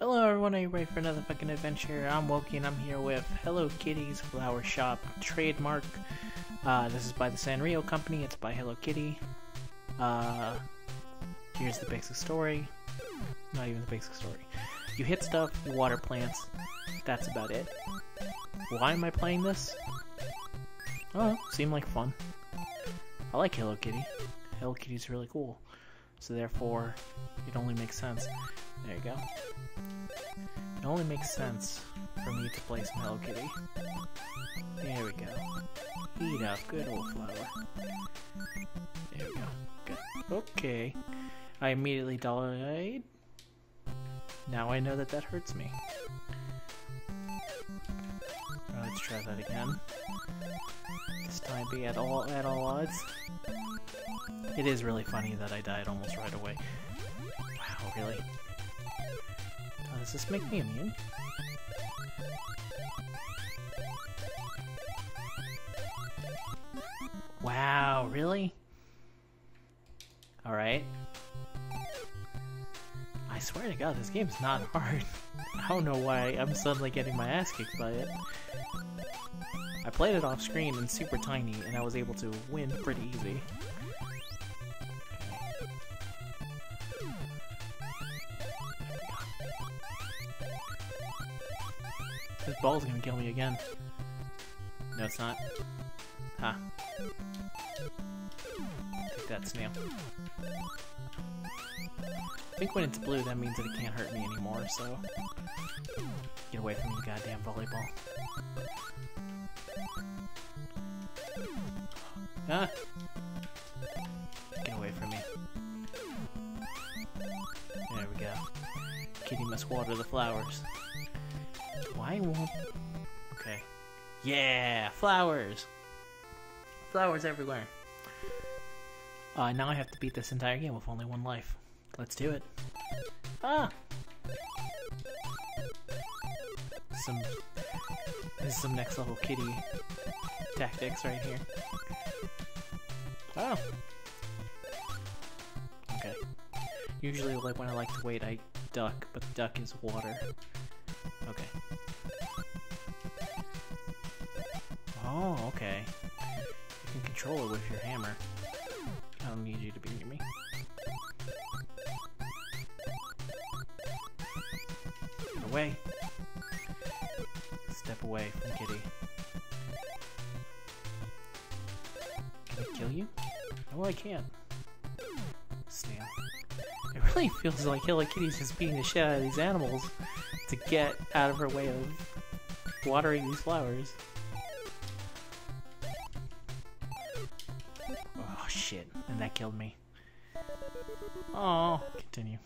Hello everyone, are you ready for another fucking adventure? I'm Wokey and I'm here with Hello Kitty's Flower Shop trademark. Uh, this is by the Sanrio Company, it's by Hello Kitty. Uh, here's the basic story. Not even the basic story. You hit stuff, water plants, that's about it. Why am I playing this? Oh, seemed like fun. I like Hello Kitty. Hello Kitty's really cool. So therefore, it only makes sense. There you go. It only makes sense for me to play some Hello Kitty. There we go. Heat up, good old flower. There we go. Good. Okay. I immediately died. Now I know that that hurts me. Let's try that again. This time be at all at all odds. It is really funny that I died almost right away. Wow, really? Oh, does this make me immune? Wow, really? Alright. I swear to god, this game's not hard. I don't know why I'm suddenly getting my ass kicked by it. I played it off screen and super tiny, and I was able to win pretty easy. This ball's gonna kill me again. No, it's not. Huh. Take that, snail. I think when it's blue, that means that it can't hurt me anymore, so... Get away from me, goddamn volleyball. Ah! Get away from me. There we go. Kitty must water the flowers. Why won't... Okay. Yeah! Flowers! Flowers everywhere. Uh, now I have to beat this entire game with only one life. Let's do it. Ah! Some... This is some next level kitty tactics right here. Oh! Okay. Usually, like, when I like to wait, I duck, but duck is water. Okay. Oh, okay. You can control it with your hammer. I don't need you to be near me. Get away. Step away from Kitty. No, I can't. Snail. It really feels like Hello Kitty's just beating the shit out of these animals to get out of her way of watering these flowers. Oh shit, and that killed me. Oh, continue.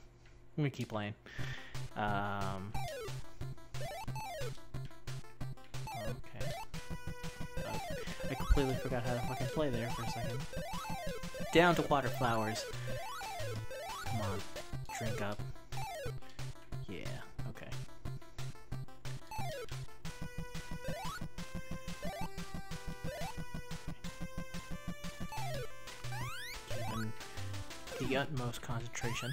Let me keep playing. Down to water flowers. Come on, drink up. Yeah, okay. Keeping the utmost concentration.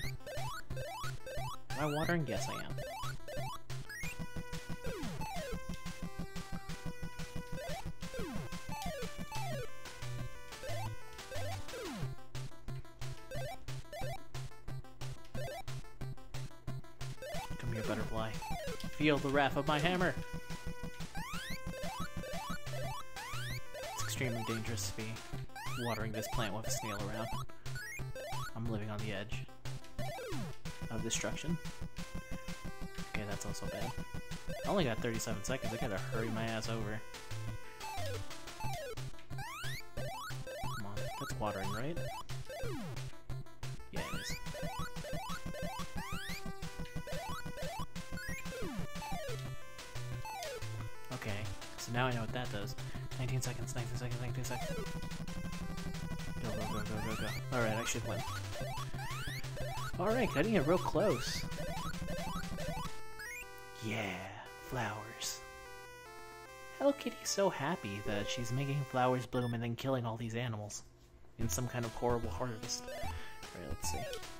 Butterfly. Feel the wrath of my hammer! It's extremely dangerous to be watering this plant with a snail around. I'm living on the edge of destruction. Okay, that's also bad. I only got 37 seconds, I gotta hurry my ass over. Come on, that's watering, right? Now I know what that does. 19 seconds, 19 seconds, 19 seconds. Go, go, go, go, go, go. Alright, I should win. Alright, cutting it real close. Yeah, flowers. Hello Kitty's so happy that she's making flowers bloom and then killing all these animals in some kind of horrible harvest. Alright, let's see.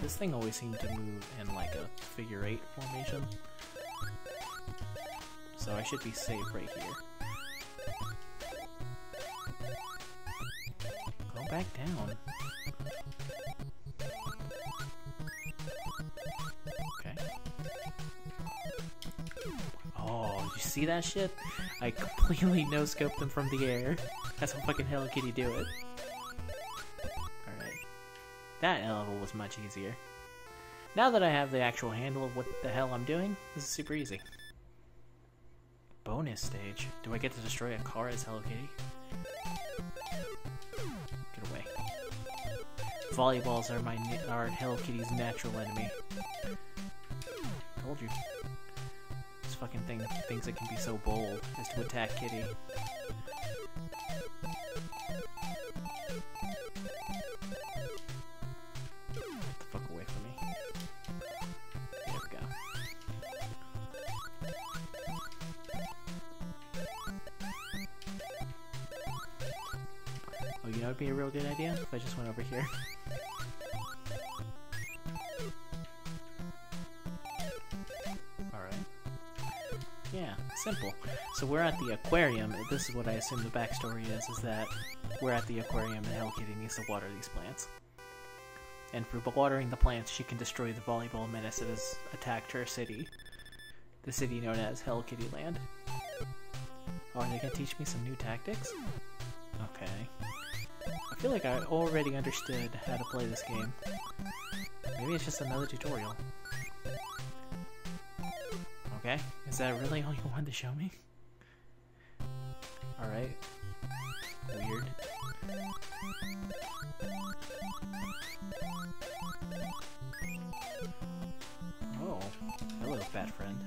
This thing always seemed to move in like a figure eight formation. So I should be safe right here. Go back down. Okay. Oh, you see that shit? I completely no-scoped them from the air. That's how fucking Hello Kitty do it. That level was much easier. Now that I have the actual handle of what the hell I'm doing, this is super easy. Bonus stage. Do I get to destroy a car as Hello Kitty? Get away. Volleyballs are my are Hello Kitty's natural enemy. Told you. This fucking thing thinks it can be so bold as to attack Kitty. Idea if I just went over here. Alright. Yeah, simple. So we're at the aquarium. This is what I assume the backstory is, is that we're at the aquarium and Hello Kitty needs to water these plants. And for watering the plants, she can destroy the volleyball menace that has attacked her city. The city known as Hello Kitty Land. Oh, are they gonna teach me some new tactics? Okay. I feel like I already understood how to play this game. Maybe it's just another tutorial. Okay, is that really all you wanted to show me? Alright. Weird. Oh, hello, fat friend.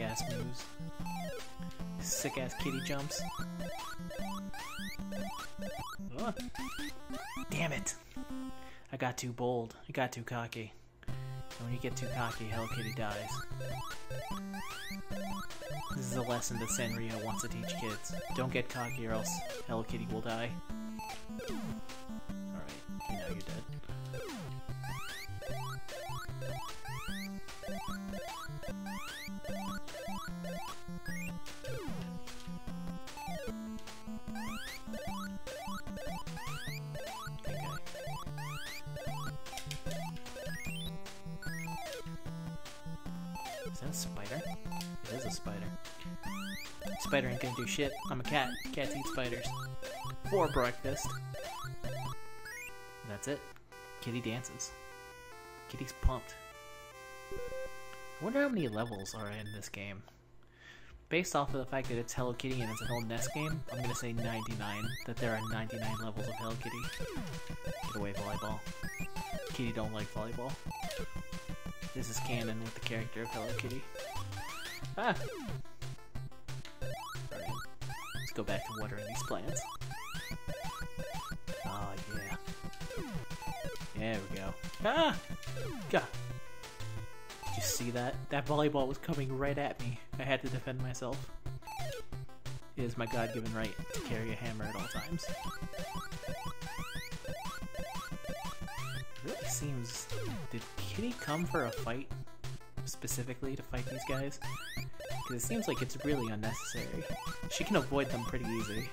See these sick ass moves? Sick ass kitty jumps. Damn it! I got too bold. I got too cocky. And when you get too cocky, Hello Kitty dies. This is a lesson that Sanrio wants to teach kids. Don't get cocky or else Hello Kitty will die. Spider ain't gonna do shit. I'm a cat. Cats eat spiders. For breakfast. That's it. Kitty dances. Kitty's pumped. I wonder how many levels are in this game. Based off of the fact that it's Hello Kitty and it's an old NES game, I'm gonna say 99. That there are 99 levels of Hello Kitty. Get away, volleyball. Kitty don't like volleyball. This is canon with the character of Hello Kitty. Ah! Let's go back to watering these plants. Oh, yeah. There we go. Ah! God. Did you see that? That volleyball was coming right at me. I had to defend myself. It is my god-given right to carry a hammer at all times. It really seems... Did Kitty come for a fight? Specifically to fight these guys? Because it seems like it's really unnecessary. She can avoid them pretty easy.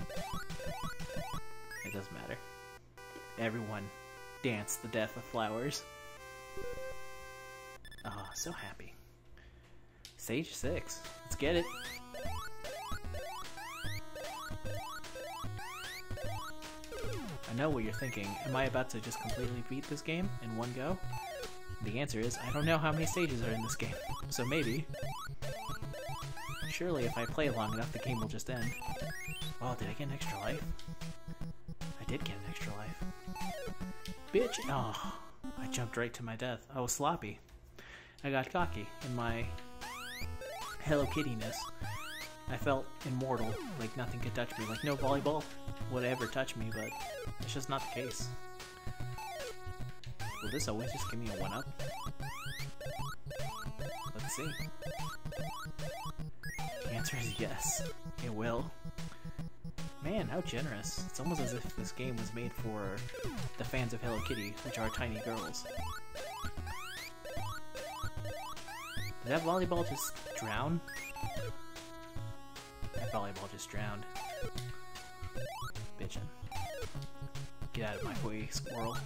It doesn't matter. Everyone dance the death of flowers. Ah, so happy. Stage 6. Let's get it. I know what you're thinking. Am I about to just completely beat this game in one go? The answer is, I don't know how many stages are in this game, so maybe. Surely if I play long enough, the game will just end. Oh, did I get an extra life? I did get an extra life. Bitch! Oh, I jumped right to my death. I was sloppy. I got cocky in my Hello Kitty-ness. I felt immortal, like nothing could touch me, like no volleyball would ever touch me, but it's just not the case. Will this always just give me a 1-up? Let's see. Answer is yes, it will. Man, how generous. It's almost as if this game was made for the fans of Hello Kitty, which are tiny girls. Did that volleyball just drown? That volleyball just drowned. Bitchin'. Get out of my way, squirrel.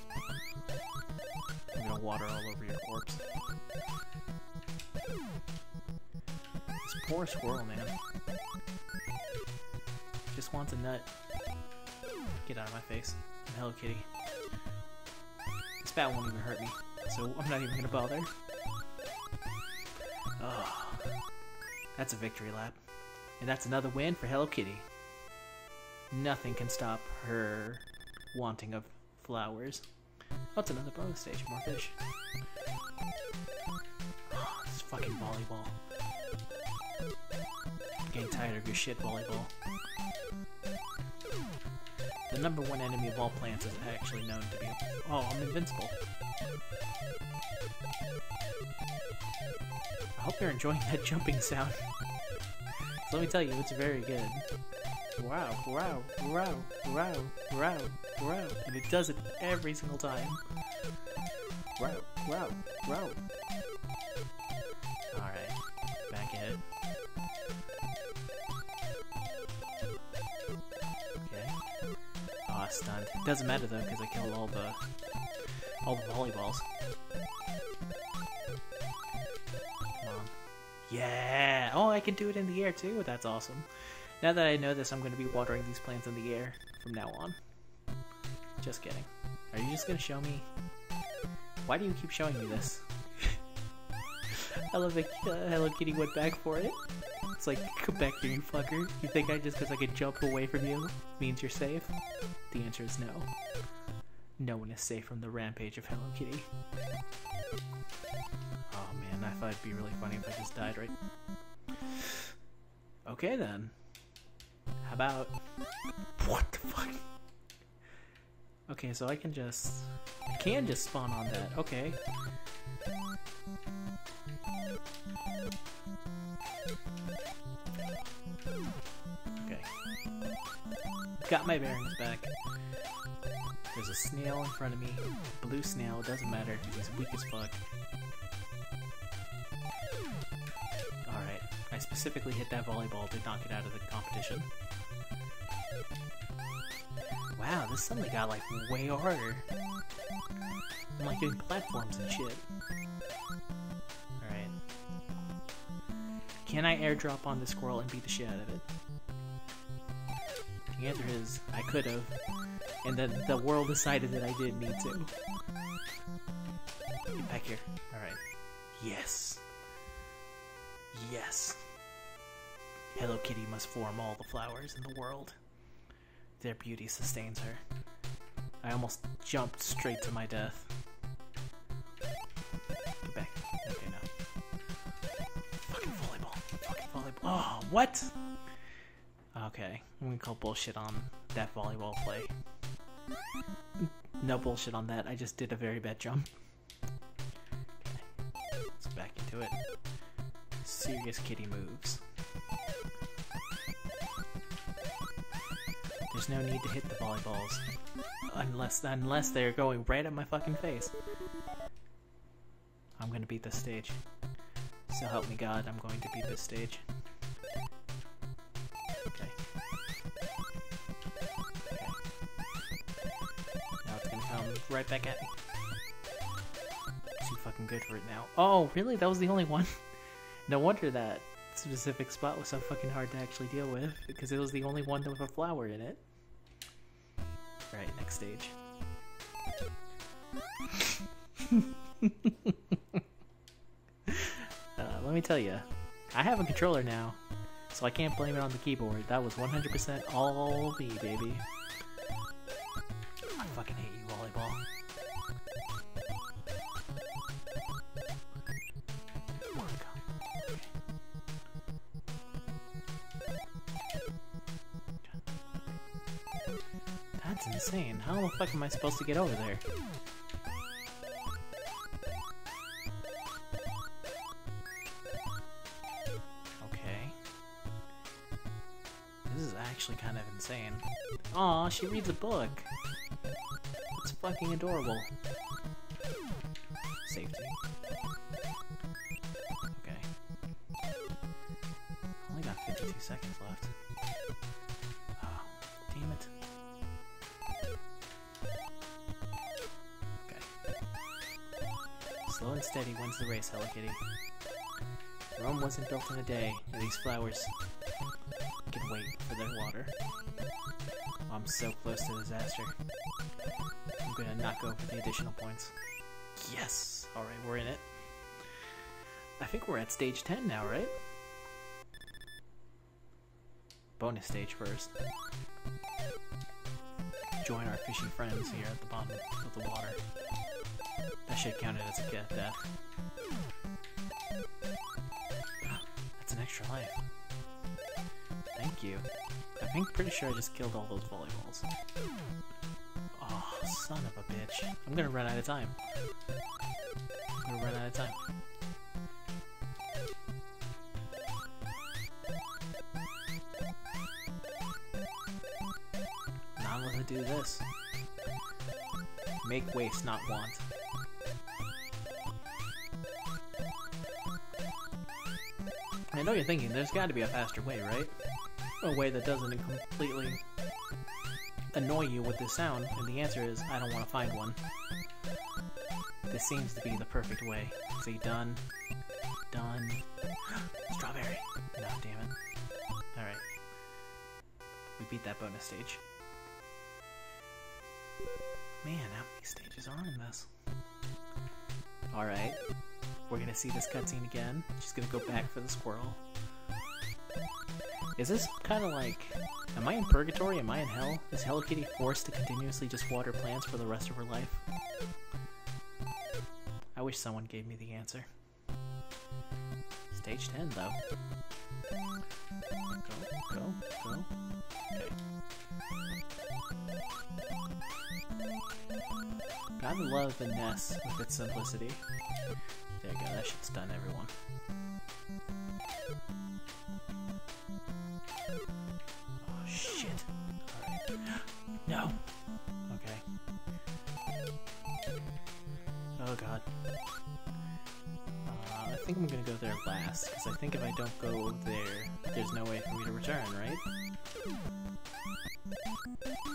I'm gonna water all over your corpse. Poor squirrel, man. Just wants a nut. Get out of my face. I'm Hello Kitty. This bat won't even hurt me, so I'm not even gonna bother. Oh, that's a victory lap. And that's another win for Hello Kitty. Nothing can stop her wanting of flowers. Oh, it's another bonus stage, more fish. Oh, this fucking volleyball. Your shit volleyball. The number one enemy of all plants is actually known to be... Oh, I'm invincible. I hope you're enjoying that jumping sound. so let me tell you, it's very good. Wow, wow, wow, wow, wow, wow. And it does it every single time. Wow, wow, wow. Alright, stunned. Doesn't matter though, because I killed all the all the volleyballs. Yeah! Oh, I can do it in the air too. That's awesome. Now that I know this, I'm going to be watering these plants in the air from now on. Just kidding. Are you just going to show me? Why do you keep showing me this? Uh, Hello Kitty went back for it. It's like, come back here, you fucker. You think I just because I can jump away from you means you're safe? The answer is no. No one is safe from the rampage of Hello Kitty. Oh man, I thought it'd be really funny if I just died right. Okay then. How about... What the fuck? Okay, so I can just... I can just spawn on that. Okay. Okay. Got my bearings back. There's a snail in front of me. Blue snail, doesn't matter. He's weak as fuck. Alright. I specifically hit that volleyball to knock it out of the competition. Wow, this suddenly got like way harder. I'm like doing platforms and shit. Alright. Can I airdrop on the squirrel and beat the shit out of it? The answer is, I could have. And then the world decided that I didn't need to. Get back here. Alright. Yes. Yes. Hello Kitty must form all the flowers in the world. Their beauty sustains her. I almost jumped straight to my death. Get back. Okay, now. Fucking volleyball. Fucking volleyball. Oh, what? Okay, I'm gonna call bullshit on that volleyball play. No bullshit on that, I just did a very bad jump. Okay, let's back into it. Serious kitty moves. There's no need to hit the volleyballs. Unless, unless they're going right at my fucking face. I'm gonna beat this stage. So help me God, I'm going to beat this stage. Okay. Now it's gonna come right back at me. Too fucking good for it now. Oh, really? That was the only one? no wonder that specific spot was so fucking hard to actually deal with, because it was the only one with a flower in it. Right, next stage. uh, let me tell you, I have a controller now, so I can't blame it on the keyboard. That was 100% all me, baby. I fucking hate you, volleyball. Insane. How the fuck am I supposed to get over there? Okay. This is actually kind of insane. Aw, she reads a book. It's fucking adorable. Safety. Okay. Only got 52 seconds left. Slow and steady wins the race, Hello Kitty. Rome wasn't built in a day, and these flowers can wait for their water. Oh, I'm so close to disaster. I'm gonna not go for the additional points. Yes! Alright, we're in it. I think we're at stage 10 now, right? Bonus stage first. Join our fishy friends here at the bottom of the water. That should count it as a get death. Ah, that's an extra life. Thank you. I think pretty sure I just killed all those volleyballs. Oh, son of a bitch. I'm gonna run out of time. I'm gonna run out of time. Not gonna do this. Make waste, not want. I know you're thinking, there's gotta be a faster way, right? A way that doesn't completely annoy you with this sound, and the answer is, I don't want to find one. This seems to be the perfect way. See, done. Done. Strawberry! No, damn it. Alright. We beat that bonus stage. Man, how many stages are in this? Alright. We're gonna see this cutscene again. She's gonna go back for the squirrel. Is this kind of like... Am I in purgatory? Am I in hell? Is Hello Kitty forced to continuously just water plants for the rest of her life? I wish someone gave me the answer. Stage 10, though. Go, go, go. Okay. Gotta love the NES with its simplicity. There you go, that shit's done, everyone. Oh, shit. No! Okay. Oh god. I think I'm gonna go there last, because I think if I don't go there, there's no way for me to return, right?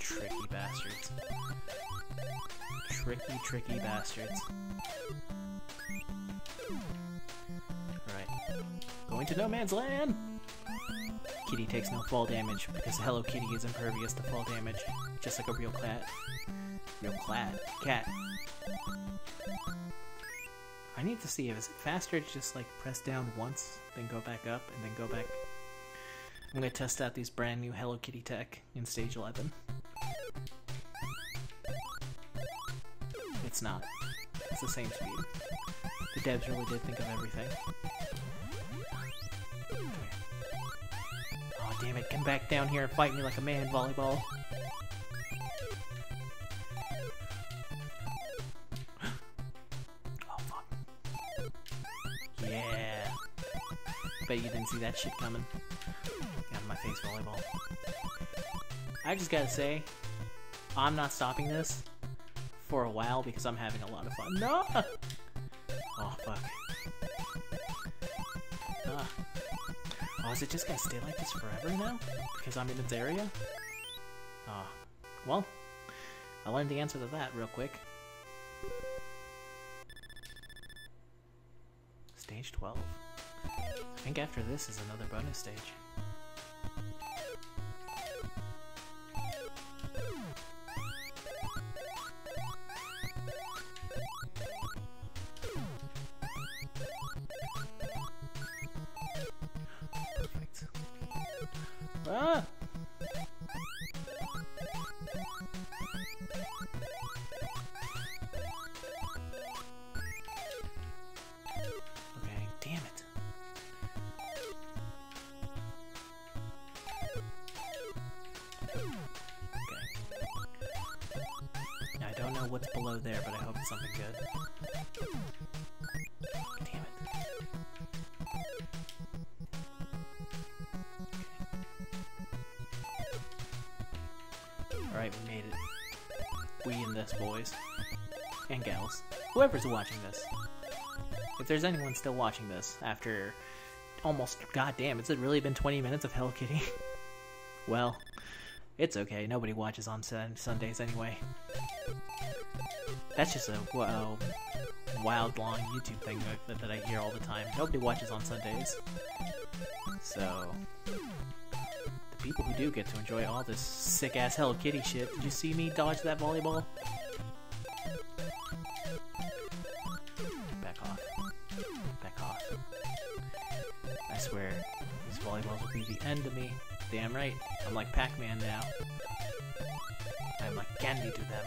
Tricky bastards. Tricky, tricky bastards. Alright. Going to no man's land! Kitty takes no fall damage because Hello Kitty is impervious to fall damage, just like a real cat. Real cat. Cat. I need to see if it's faster to just like press down once, then go back up, and then go back. I'm gonna test out these brand new Hello Kitty tech in stage 11. It's not. It's the same speed. The devs really did think of everything. Oh damn it, come back down here and fight me like a man, volleyball. Bet you didn't see that shit coming. Of my face, volleyball. I just gotta say, I'm not stopping this for a while because I'm having a lot of fun. No! Oh, fuck. Ah. Oh, is it just gonna stay like this forever now? Because I'm in its area? Ah. Well, I learned the answer to that real quick. Stage 12. I think after this is another bonus stage. Watching this. If there's anyone still watching this after almost, goddamn, has it really been 20 minutes of Hello Kitty? well, it's okay. Nobody watches on sun Sundays anyway. That's just a well, wild, long YouTube thing that, that I hear all the time. Nobody watches on Sundays. So, the people who do get to enjoy all this sick-ass Hello Kitty shit, did you see me dodge that volleyball? Swear, these volleyballs will be the end of me. Damn right. I'm like Pac-Man now. I'm like candy to them.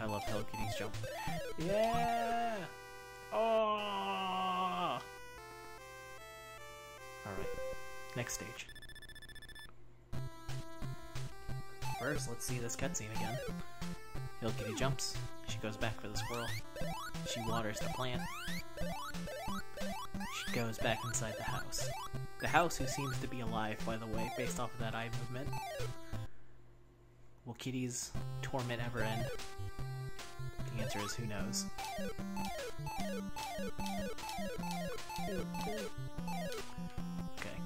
I love Hello Kitty's jump. Yeah! Oh! Alright, next stage. First, let's see this cutscene again. Kitty jumps. She goes back for the squirrel. She waters the plant. She goes back inside the house. The house who seems to be alive, by the way, based off of that eye movement. Will Kitty's torment ever end? The answer is who knows. Okay.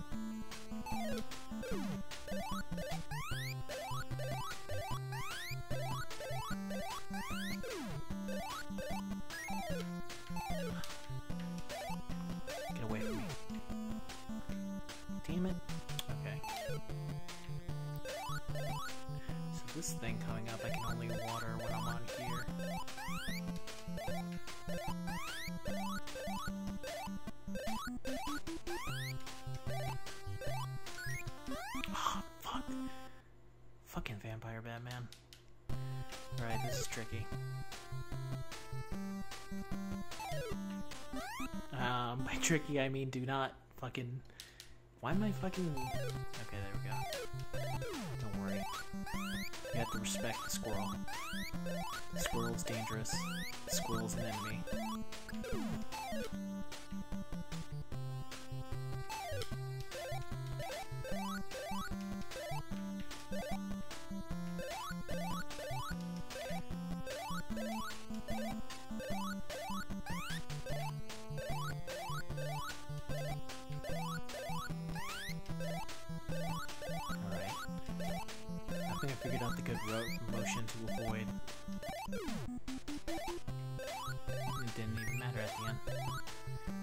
Get away from me. Damn it. Okay. So this thing coming up, tricky. Um, by tricky I mean do not fucking... Why am I fucking... Okay, there we go. Don't worry. You have to respect the squirrel. The squirrel's dangerous. The squirrel's an enemy.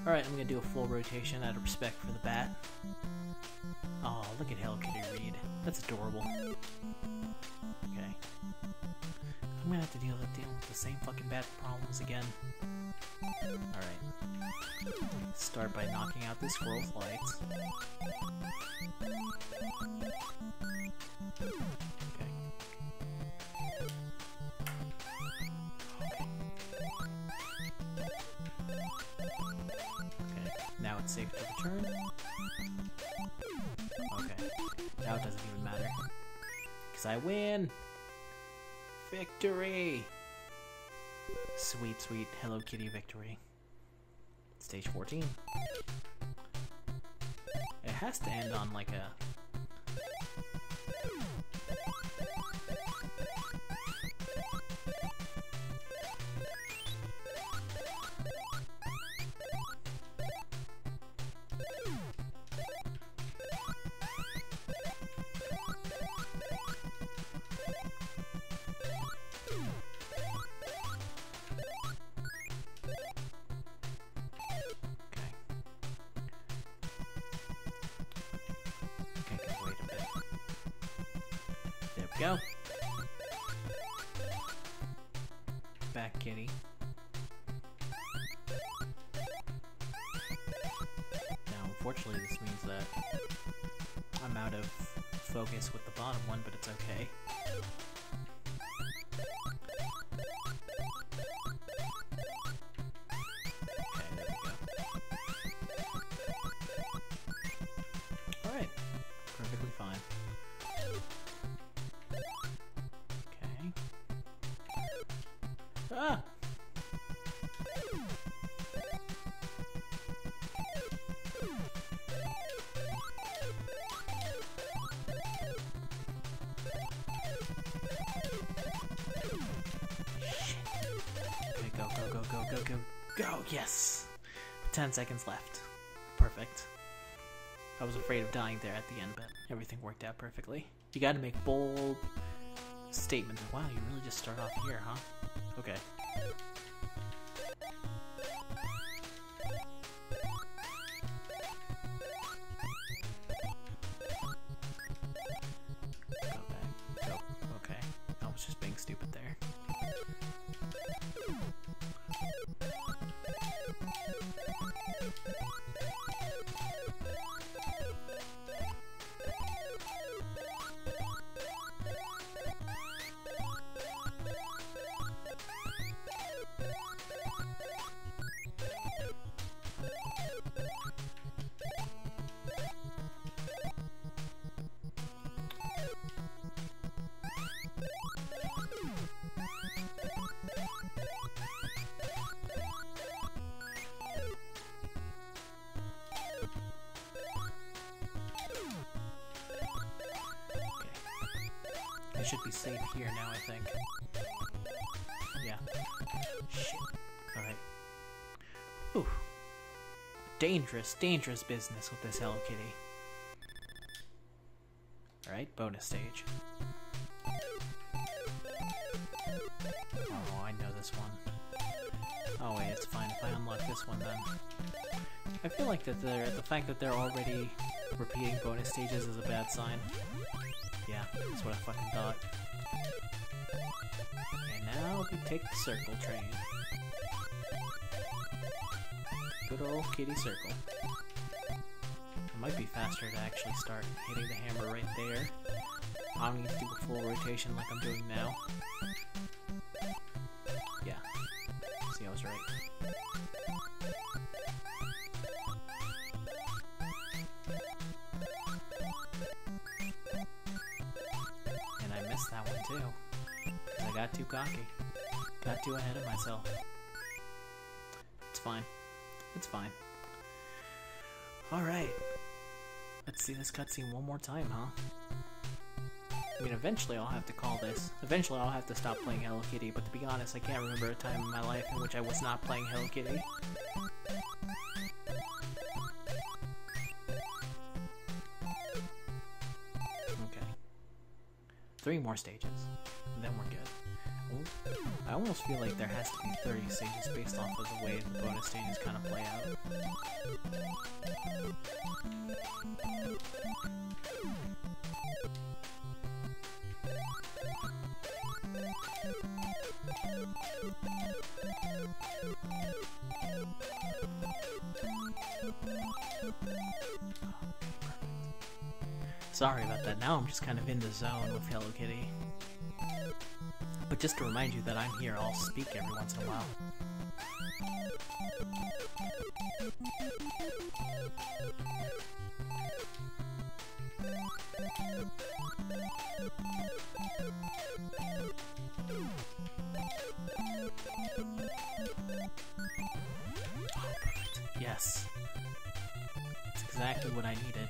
Alright, I'm gonna do a full rotation out of respect for the bat. Oh, look at Hello Kitty read. That's adorable. Okay. I'm gonna have to deal with, with the same fucking bat problems again. Alright. Start by knocking out this squirrel's lights. Okay. Okay, now it's safe to return. Okay, now it doesn't even matter. Because I win! Victory! Sweet, sweet Hello Kitty victory. Stage 14. It has to end on like a go. Back kitty. Now, unfortunately, this means that I'm out of focus with the bottom one, but it's okay. 10 seconds left. Perfect. I was afraid of dying there at the end, but everything worked out perfectly. You gotta make bold statements. Wow, you really just start off here, huh? Okay. Should be safe here now, I think. Yeah. Shit. Alright. Ooh. Dangerous, dangerous business with this Hello Kitty. Alright, bonus stage. Oh, I know this one. Oh wait, it's fine if I unlock this one then. I feel like that the fact that they're already repeating bonus stages is a bad sign. That's what I fucking thought. And now we take the circle train. Good old kitty circle. It might be faster to actually start hitting the hammer right there. I don't need to do a full rotation like I'm doing now. Got too cocky. Got too ahead of myself. It's fine. It's fine. Alright. Let's see this cutscene one more time, huh? I mean, eventually I'll have to call this. Eventually I'll have to stop playing Hello Kitty, but to be honest, I can't remember a time in my life in which I was not playing Hello Kitty. Okay. Three more stages, I almost feel like there has to be 30 stages based off of the way the bonus stages kind of play out. Sorry about that. Now I'm just kind of in the zone with Hello Kitty. But just to remind you that I'm here, I'll speak every once in a while. Yes. That's exactly what I needed.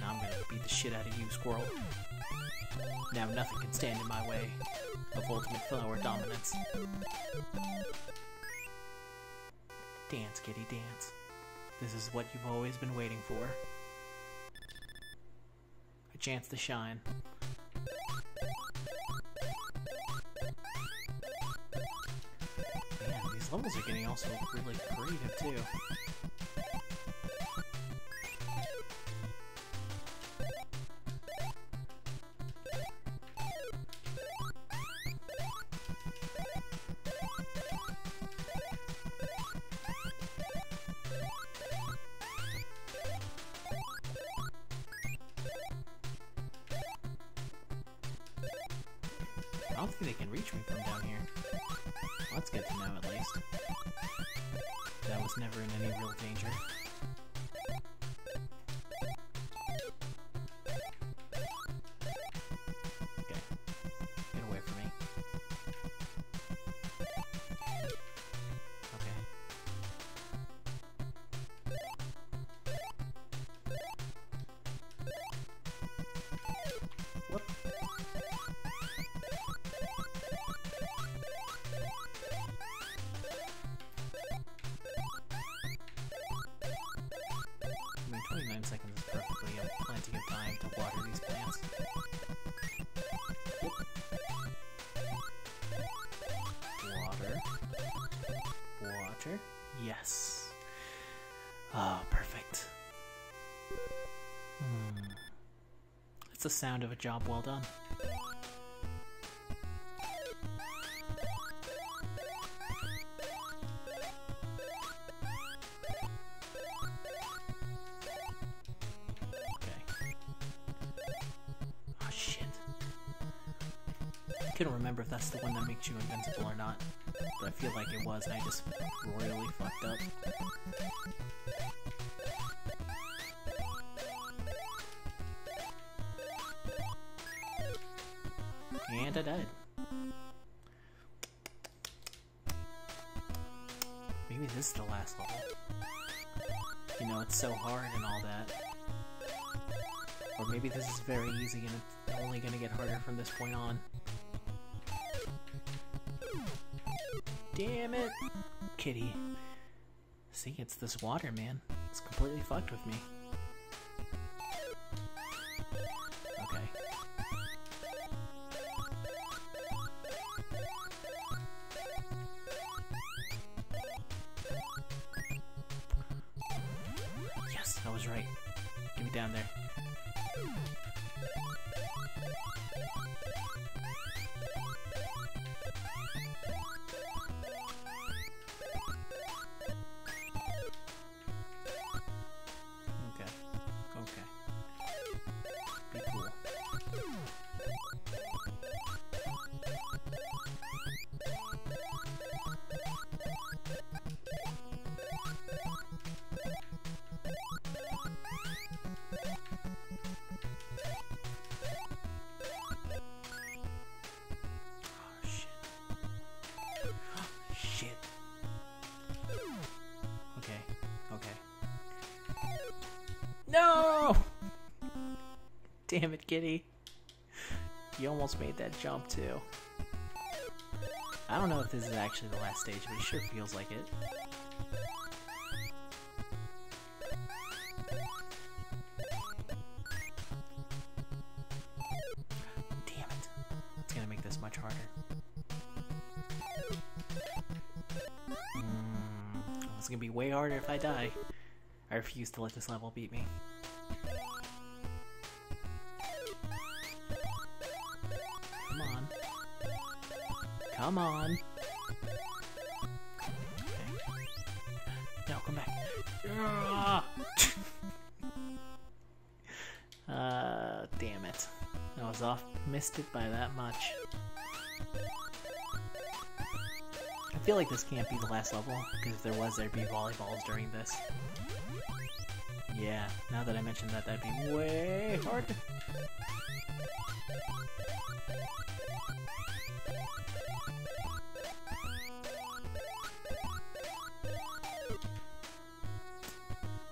Now I'm gonna beat the shit out of you, squirrel. Now nothing can stand in my way of ultimate flower dominance. Dance, kitty, dance. This is what you've always been waiting for. A chance to shine. Levels are getting also really creative too. I don't think they can reach me from down here. Well, that's good to know, at least. That was never in any real danger. The sound of a job well done. Okay. Oh shit. I couldn't remember if that's the one that makes you invincible or not, but I feel like it was and I just royally fucked up. And I died. Maybe this is the last level. You know, it's so hard and all that. Or maybe this is very easy and it's only gonna get harder from this point on. Damn it! Kitty. See, it's this water, man. It's completely fucked with me. Damn it, Kitty. You almost made that jump, too. I don't know if this is actually the last stage, but it sure feels like it. Damn it. It's gonna make this much harder. Mm, it's gonna be way harder if I die. I refuse to let this level beat me. Missed it by that much. I feel like this can't be the last level, because if there was, there'd be volleyballs during this. Yeah, now that I mentioned that, that'd be way harder.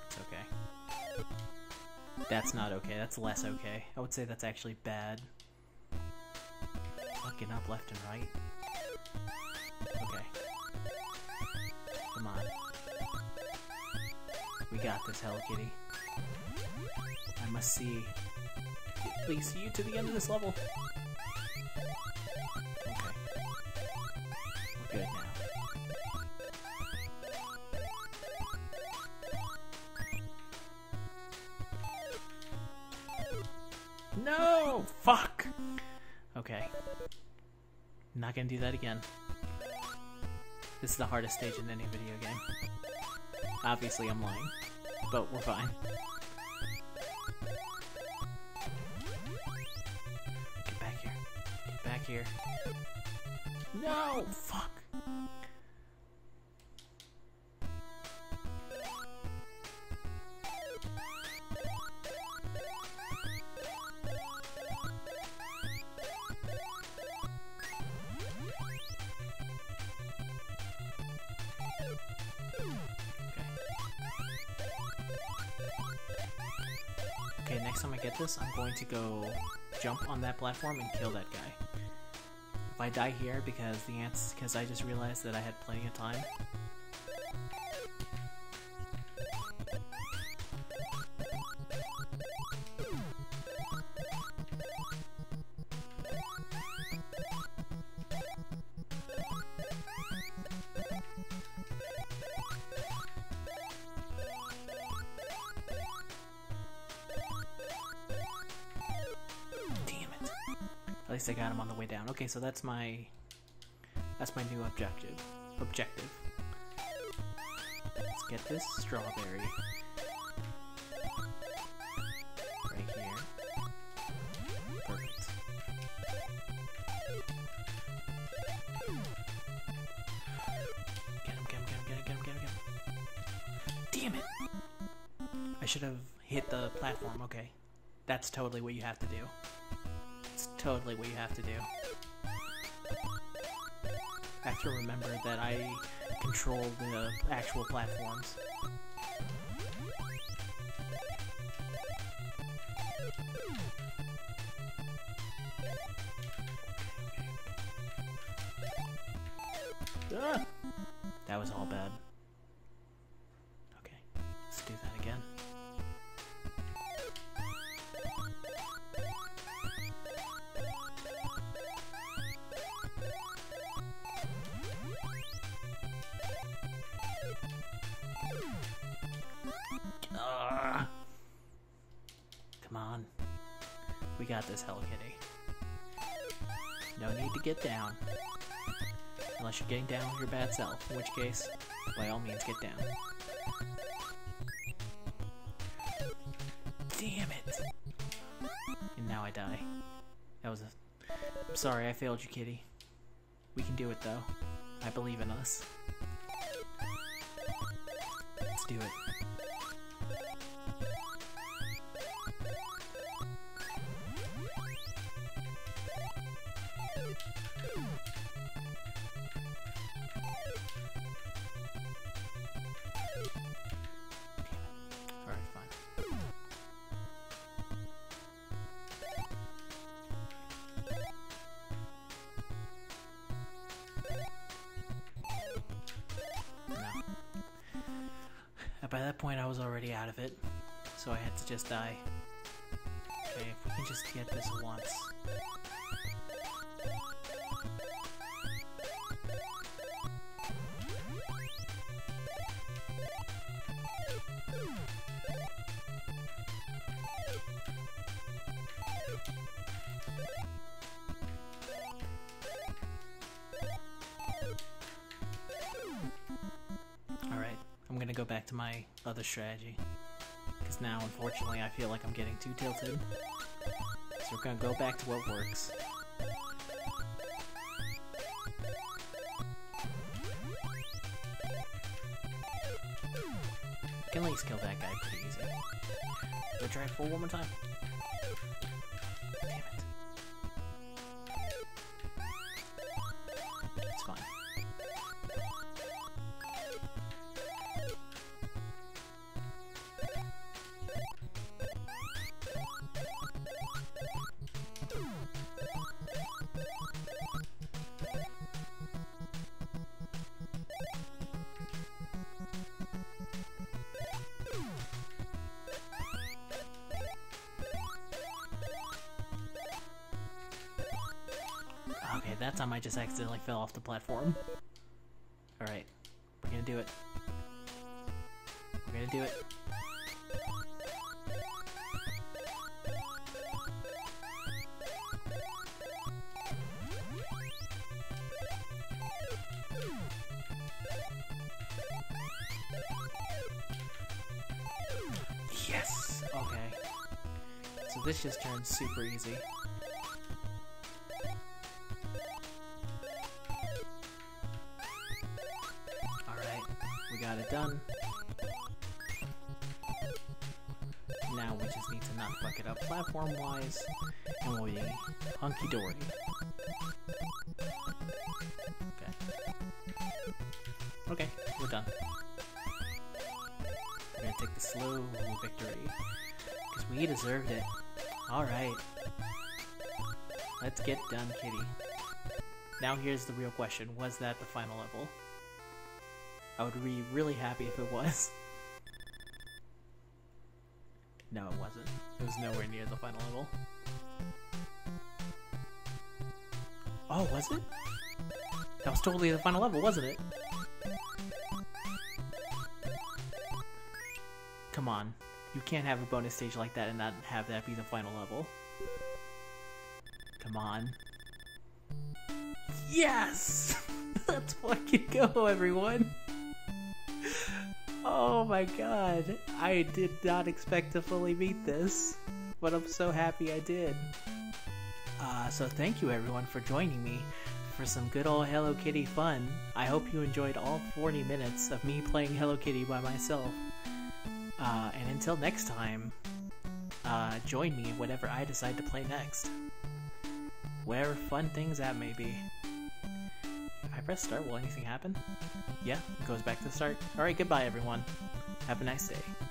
It's okay. That's not okay, that's less okay. I would say that's actually bad. Fucking up left and right. Okay. Come on. We got this, Hello Kitty. I must see. Please see you to the end of this level. Gonna do that again. This is the hardest stage in any video game. Obviously, I'm lying, but we're fine. Okay, next time I get this, I'm going to go jump on that platform and kill that guy. If I die here because the ants, because I just realized that I had plenty of time. Down. Okay, so that's my that's my new objective. Objective. Let's get this strawberry right here. Perfect. Get him, get him, get him, get him, get him, get him, get him. Damn it! I should have hit the platform, okay. That's totally what you have to do. It's totally what you have to do. I have to remember that I control the actual platforms. Ah! That was all bad. Got this, Hello Kitty. No need to get down. Unless you're getting down with your bad self, in which case, by all means, get down. Damn it! And now I die. That was a... I'm sorry, I failed you, kitty. We can do it, though. I believe in us. Let's do it. By that point, I was already out of it, so I had to just die. Okay, if we can just get this once. Other strategy. Because now, unfortunately, I feel like I'm getting too tilted. So we're gonna go back to what works. Can at least kill that guy pretty easy. Gonna try it for one more time. That time I just accidentally fell off the platform. Alright, we're gonna do it. We're gonna do it. Yes! Okay. So this just turns super easy. Hunky-dory. Okay. Okay, we're done. We're gonna take the slow victory, because we deserved it. Alright. Let's get done, kitty. Now here's the real question, was that the final level? I would be really happy if it was. No, it wasn't. It was nowhere near the final level. Oh, was it? That was totally the final level, wasn't it? Come on. You can't have a bonus stage like that and not have that be the final level. Come on. Yes! Let's fucking go, everyone! Oh my god, I did not expect to fully beat this, but I'm so happy I did. Uh, so thank you everyone for joining me for some good old Hello Kitty fun. I hope you enjoyed all 40 minutes of me playing Hello Kitty by myself. Uh, and until next time, uh, join me whatever I decide to play next. Where fun things that may be. If I press start, will anything happen? Yeah, it goes back to start. Alright, goodbye everyone. Have a nice day.